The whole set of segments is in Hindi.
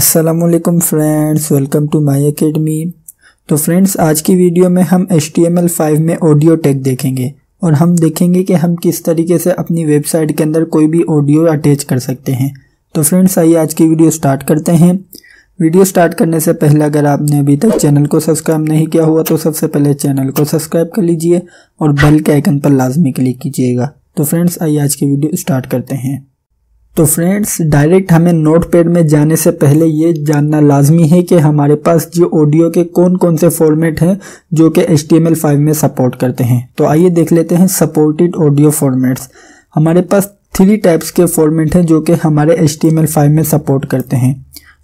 Aslam friends welcome to my academy तो फ्रेंड्स आज की वीडियो में हम H T M L five में ऑडियो टेक देखेंगे और हम देखेंगे कि हम किस तरीके से अपनी वेबसाइट के अंदर कोई भी ऑडियो अटैच कर सकते हैं। तो फ्रेंड्स आइए आज की वीडियो स्टार्ट करते हैं। वीडियो स्टार्ट करने से पहले अगर आपने अभी तक चैनल को सब्सक्राइब नहीं किया हुआ तो सबसे पहले चैनल को सब्सक्राइब कर लीजिए और बेल के आइकन पर लाजमी क्लिक कीजिएगा। तो फ्रेंड्स आइए आज की वीडियो स्टार्ट करते हैं। तो फ्रेंड्स डायरेक्ट हमें नोट पैड में जाने से पहले ये जानना लाजमी है कि हमारे पास जो ऑडियो के कौन कौन से फॉर्मेट हैं जो कि एच टी में सपोर्ट करते हैं। तो आइए देख लेते हैं सपोर्टेड ऑडियो फॉर्मेट्स हमारे पास थ्री टाइप्स के फॉर्मेट हैं जो कि हमारे एच टी में सपोर्ट करते हैं।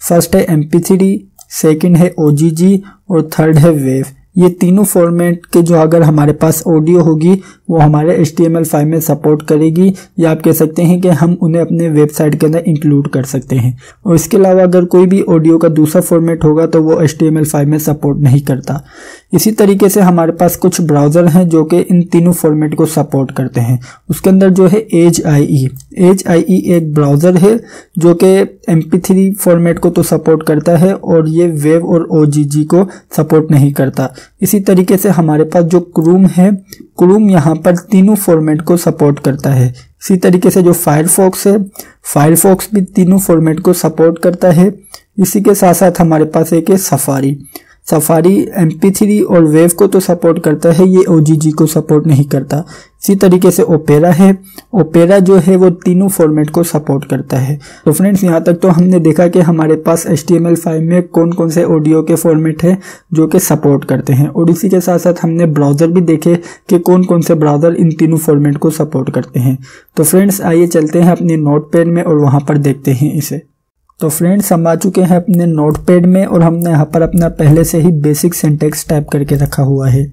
फ़र्स्ट है एम पी थ्री सेकेंड है ओ जी जी और थर्ड है वेव ये तीनों फॉर्मेट के जो अगर हमारे पास ऑडियो होगी, वो हमारे एच टी में सपोर्ट करेगी। या आप कह सकते हैं कि हम उन्हें अपने वेबसाइट के अंदर इंक्लूड कर सकते हैं। और इसके अलावा अगर कोई भी ऑडियो का दूसरा फॉर्मेट होगा तो वो एच टी में सपोर्ट नहीं करता। इसी तरीके से हमारे पास कुछ ब्राउज़र हैं जो कि इन तीनों फॉर्मेट को सपोर्ट करते हैं। उसके अंदर जो है as I E as I एक ब्राउज़र है जो कि एम पी फॉर्मेट को तो सपोर्ट करता है और ये वेव और ओ जी जी को सपोर्ट नहीं करता। इसी तरीके से हमारे पास जो क्रूम है क्रूम यहाँ पर तीनों फॉर्मेट को सपोर्ट करता है। इसी तरीके से जो फायरफॉक्स है फायरफॉक्स भी तीनों फॉर्मेट को सपोर्ट करता है। इसी के साथ साथ हमारे पास एक है सफारी सफारी एम थ्री और वेव को तो सपोर्ट करता है, ये ओ जी जी को सपोर्ट नहीं करता। इसी तरीके से ओपेरा है। ओपेरा जो है, वो तीनों फॉर्मेट को सपोर्ट करता है। तो फ्रेंड्स यहाँ तक तो हमने देखा कि हमारे पास एच टी में कौन कौन से ऑडियो के फॉर्मेट है, जो कि सपोर्ट करते हैं। और इसी के साथ साथ हमने ब्राउज़र भी देखे कि कौन कौन से ब्राउज़र इन तीनों फॉर्मेट को सपोर्ट करते हैं। तो फ्रेंड्स आइए चलते हैं अपने नोट में और वहाँ पर देखते हैं इसे। तो फ्रेंड्स हम आ चुके हैं अपने नोट पैड में और हमने यहाँ पर अपना पहले से ही बेसिक सेंटेक्स टाइप करके रखा हुआ है।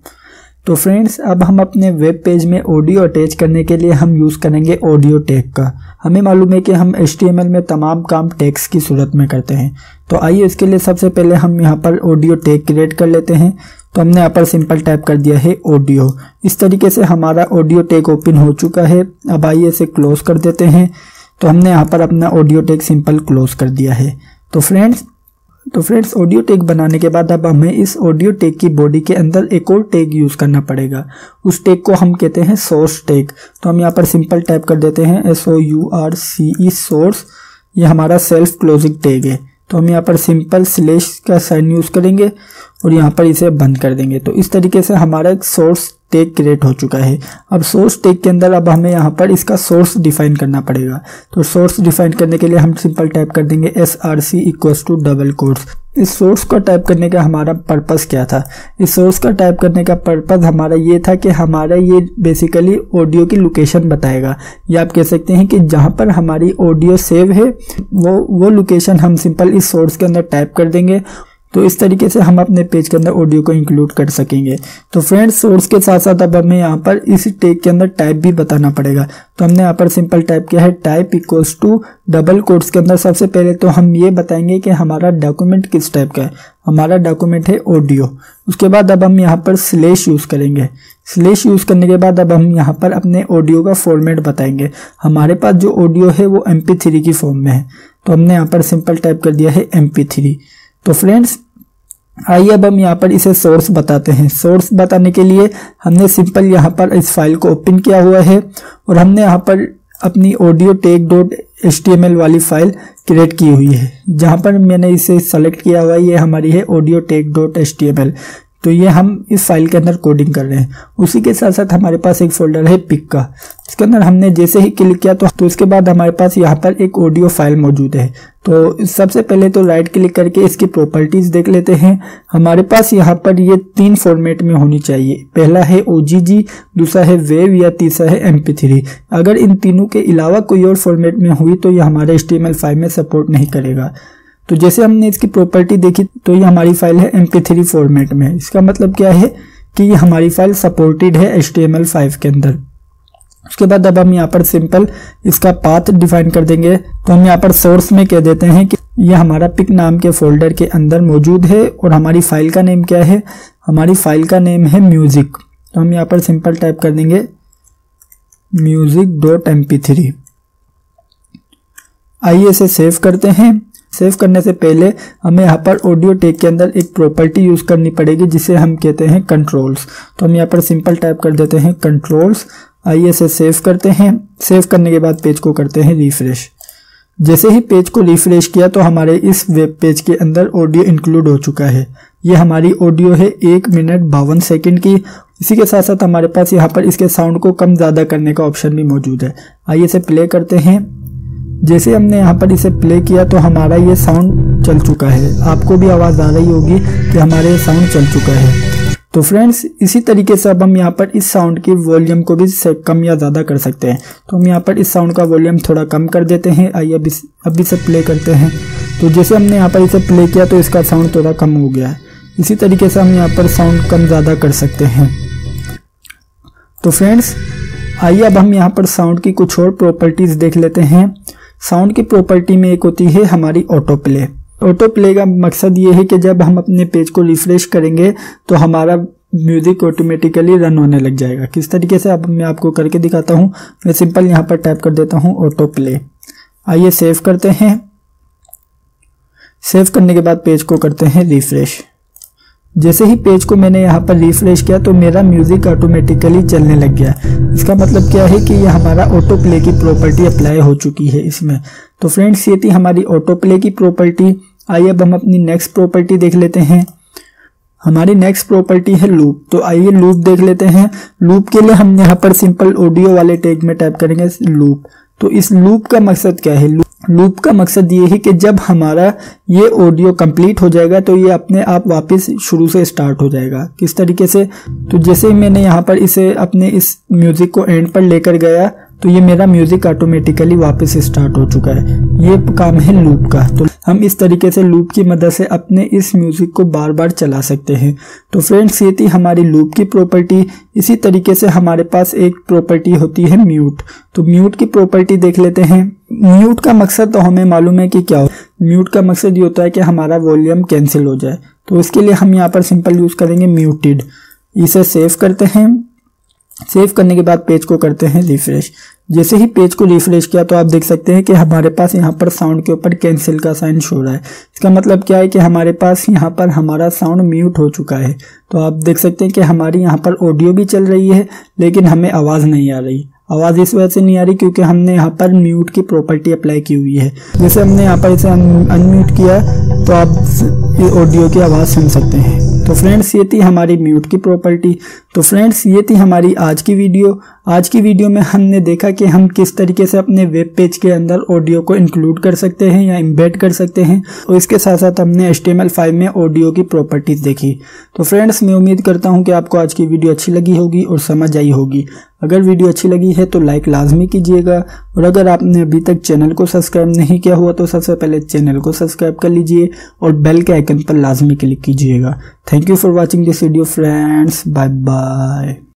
तो फ्रेंड्स अब हम अपने वेब पेज में ऑडियो अटैच करने के लिए हम यूज़ करेंगे ऑडियो टैग का। हमें मालूम है कि हम एचटीएमएल में तमाम काम टैक्स की सूरत में करते हैं। तो आइए इसके लिए सबसे पहले हम यहाँ पर ऑडियो टैग क्रिएट कर लेते हैं। तो हमने यहाँ पर सिंपल टाइप कर दिया है ऑडियो इस तरीके से हमारा ऑडियो टैग ओपन हो चुका है। अब आइए इसे क्लोज कर देते हैं। तो हमने यहाँ पर अपना ऑडियो टेक सिंपल क्लोज कर दिया है। तो फ्रेंड्स तो फ्रेंड्स ऑडियो टेक बनाने के बाद अब हमें इस ऑडियो टेक की बॉडी के अंदर एक और टेक यूज़ करना पड़ेगा। उस टेक को हम कहते हैं सोर्स टेक तो हम यहाँ पर सिंपल टाइप कर देते हैं S O U R C E source ये हमारा सेल्फ क्लोजिंग टेक है। तो हम यहाँ पर सिंपल स्लेश का साइन यूज़ करेंगे और यहाँ पर इसे बंद कर देंगे। तो इस तरीके से हमारा एक सोर्स टेक क्रिएट हो चुका है। अब सोर्स टेक के अंदर अब हमें यहाँ पर इसका सोर्स डिफाइन करना पड़ेगा। तो सोर्स डिफाइन करने के लिए हम सिंपल टाइप कर देंगे S R C equals to double quotes इस सोर्स को टाइप करने का हमारा पर्पस क्या था? इस सोर्स का टाइप करने का पर्पस हमारा ये था कि हमारा ये बेसिकली ऑडियो की लोकेशन बताएगा। या आप कह सकते हैं कि जहाँ पर हमारी ऑडियो सेव है, वो वो लोकेशन हम सिंपल इस सोर्स के अंदर टाइप कर देंगे तो इस तरीके से हम अपने पेज के अंदर ऑडियो को इंक्लूड कर सकेंगे। तो फ्रेंड्स सोर्स के साथ साथ अब हमें यहाँ पर इस टेक के अंदर टाइप भी बताना पड़ेगा। तो हमने यहाँ पर सिंपल टाइप किया है type equals to double quotes के अंदर सबसे पहले तो हम ये बताएँगे कि हमारा डॉक्यूमेंट किस टाइप का है। हमारा डॉक्यूमेंट है ऑडियो उसके बाद अब हम यहाँ पर स्लेश यूज़ करेंगे। स्लेश यूज़ करने के बाद अब हम यहाँ पर अपने ऑडियो का फॉर्मेट बताएँगे। हमारे पास जो ऑडियो है वो एम की फॉर्म में है। तो हमने यहाँ पर सिंपल टाइप कर दिया है एम तो फ्रेंड्स आइए अब हम यहाँ पर इसे सोर्स बताते हैं। सोर्स बताने के लिए हमने सिंपल यहाँ पर इस फ़ाइल को ओपन किया हुआ है और हमने यहाँ पर अपनी ऑडियो टेक डॉट एच वाली फ़ाइल क्रिएट की हुई है। जहाँ पर मैंने इसे सेलेक्ट किया हुआ है, ये हमारी है ऑडियो टेक डॉट एच तो ये हम इस फ़ाइल के अंदर कोडिंग कर रहे हैं। उसी के साथ साथ हमारे पास एक फोल्डर है पिक का। इसके अंदर हमने जैसे ही क्लिक किया तो, तो इसके बाद हमारे पास यहाँ पर एक ऑडियो फ़ाइल मौजूद है। तो सबसे पहले तो राइट क्लिक करके इसकी प्रॉपर्टीज़ देख लेते हैं। हमारे पास यहाँ पर ये तीन फॉर्मेट में होनी चाहिए। पहला है ओजीजी दूसरा है वेव या तीसरा है एम अगर इन तीनों के अलावा कोई और फॉर्मेट में हुई तो ये हमारे एच फाइव में सपोर्ट नहीं करेगा। तो जैसे हमने इसकी प्रॉपर्टी देखी तो ये हमारी फ़ाइल है एम थ्री फॉर्मेट में। इसका मतलब क्या है कि ये हमारी फ़ाइल सपोर्टेड है एच टी के अंदर। उसके बाद अब हम यहाँ पर सिंपल इसका पाथ डिफाइन कर देंगे। तो हम यहाँ पर सोर्स में कह देते हैं कि यह हमारा पिक नाम के फोल्डर के अंदर मौजूद है और हमारी फ़ाइल का नेम क्या है? हमारी फ़ाइल का नेम है म्यूज़िक तो हम यहाँ पर सिंपल टाइप कर देंगे music dot M P three आइए इसे सेव करते हैं। सेव करने से पहले हमें यहाँ पर ऑडियो टेक के अंदर एक प्रॉपर्टी यूज़ करनी पड़ेगी, जिसे हम कहते हैं कंट्रोल्स तो हम यहाँ पर सिंपल टाइप कर देते हैं कंट्रोल्स आइए इसे सेव करते हैं. सेव करने के बाद पेज को करते हैं रिफ्रेश जैसे ही पेज को रिफ्रेश किया तो हमारे इस वेब पेज के अंदर ऑडियो इंक्लूड हो चुका है। ये हमारी ऑडियो है एक मिनट बावन सेकंड की। इसी के साथ साथ हमारे पास यहाँ पर इसके साउंड को कम ज़्यादा करने का ऑप्शन भी मौजूद है। आइए इसे प्ले करते हैं। जैसे हमने यहाँ पर इसे प्ले किया तो हमारा ये साउंड चल चुका है। आपको भी आवाज़ आ रही होगी कि हमारे साउंड चल चुका है। तो फ्रेंड्स इसी तरीके से अब हम यहाँ पर इस साउंड की वॉल्यूम को भी कम या ज़्यादा कर सकते हैं। तो हम यहाँ पर इस साउंड का वॉल्यूम थोड़ा कम कर देते हैं। आइए अब इस, अब इसे प्ले करते हैं। तो जैसे हमने यहाँ पर इसे प्ले किया तो इसका साउंड थोड़ा कम हो गया है। इसी तरीके से हम यहाँ पर साउंड कम ज़्यादा कर सकते हैं। तो फ्रेंड्स आइए अब हम यहाँ पर साउंड की कुछ और प्रॉपर्टीज़ देख लेते हैं। साउंड की प्रॉपर्टी में एक होती है हमारी ऑटो प्ले ऑटो प्ले का मकसद ये है कि जब हम अपने पेज को रिफ्रेश करेंगे तो हमारा म्यूज़िक ऑटोमेटिकली रन होने लग जाएगा। किस तरीके से? अब मैं आपको करके दिखाता हूँ। मैं सिंपल यहाँ पर टाइप कर देता हूँ ऑटो प्ले आइए सेव करते हैं। सेव करने के बाद पेज को करते हैं रिफ्रेश जैसे ही पेज को मैंने यहाँ पर रिफ्रेश किया तो मेरा म्यूज़िक ऑटोमेटिकली चलने लग गया। इसका मतलब क्या है कि ये हमारा ऑटो प्ले की प्रॉपर्टी अप्लाई हो चुकी है इसमें। तो फ्रेंड्स ये थी हमारी ऑटो प्ले की प्रॉपर्टी आइए अब हम अपनी नेक्स्ट प्रॉपर्टी देख लेते हैं। हमारी नेक्स्ट प्रॉपर्टी है लूप तो आइए लूप देख लेते हैं। लूप के लिए हम यहाँ पर सिंपल ऑडियो वाले टेग में टाइप करेंगे लूप तो इस लूप का मकसद क्या है? लूप का मकसद ये है कि जब हमारा ये ऑडियो कंप्लीट हो जाएगा तो ये अपने आप वापस शुरू से स्टार्ट हो जाएगा। किस तरीके से? तो जैसे ही मैंने यहाँ पर इसे अपने इस म्यूज़िक को एंड पर लेकर गया तो ये मेरा म्यूज़िक ऑटोमेटिकली वापस स्टार्ट हो चुका है। ये काम है लूप का। तो हम इस तरीके से लूप की मदद से अपने इस म्यूज़िक को बार बार चला सकते हैं। तो फ्रेंड्स ये थी हमारी लूप की प्रॉपर्टी इसी तरीके से हमारे पास एक प्रॉपर्टी होती है म्यूट तो म्यूट की प्रॉपर्टी देख लेते हैं। म्यूट का मकसद तो हमें मालूम है कि क्या हो म्यूट का मकसद ये होता है कि हमारा वॉल्यूम कैंसिल हो जाए। तो इसके लिए हम यहाँ पर सिंपल यूज़ करेंगे म्यूटेड इसे सेव करते हैं। सेव करने के बाद पेज को करते हैं रिफ्रेश। जैसे ही पेज को रिफ्रेश किया तो आप देख सकते हैं कि हमारे पास यहाँ पर साउंड के ऊपर कैंसिल का साइन शो रहा है। इसका मतलब क्या है कि हमारे पास यहाँ पर हमारा साउंड म्यूट हो चुका है। तो आप देख सकते हैं कि हमारी यहाँ पर ऑडियो भी चल रही है, लेकिन हमें आवाज़ नहीं आ रही। आवाज़ इस वजह से नहीं आ रही क्योंकि हमने यहाँ पर म्यूट की प्रॉपर्टी अप्लाई की हुई है। जैसे हमने यहाँ पर इसे अनम्यूट किया तो आप ऑडियो की आवाज़ सुन सकते हैं। तो फ्रेंड्स ये थी हमारी म्यूट की प्रॉपर्टी तो फ्रेंड्स, ये थी हमारी आज की वीडियो। आज की वीडियो में हमने देखा कि हम किस तरीके से अपने वेब पेज के अंदर ऑडियो को इंक्लूड कर सकते हैं या इम्बेड कर सकते हैं, और इसके साथ साथ हमने एच टी में ऑडियो की प्रॉपर्टीज़ देखी। तो फ्रेंड्स, मैं उम्मीद करता हूँ कि आपको आज की वीडियो अच्छी लगी होगी और समझ आई होगी। अगर वीडियो अच्छी लगी है तो लाइक लाजमी कीजिएगा, और अगर आपने अभी तक चैनल को सब्सक्राइब नहीं किया हुआ तो सबसे पहले चैनल को सब्सक्राइब कर लीजिए, और बेल के आइकन पर लाजमी क्लिक कीजिएगा। Thank you for watching this video friends bye bye Bye.